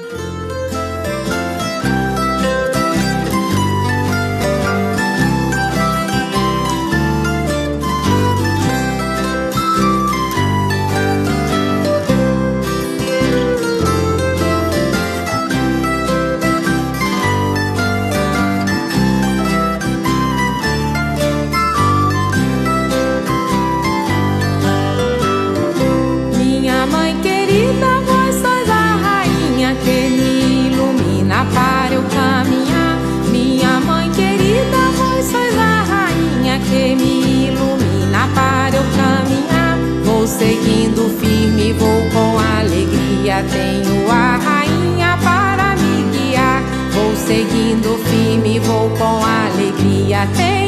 Música tenho a rainha para me guiar. Vou seguindo firme, vou com alegria. Tenho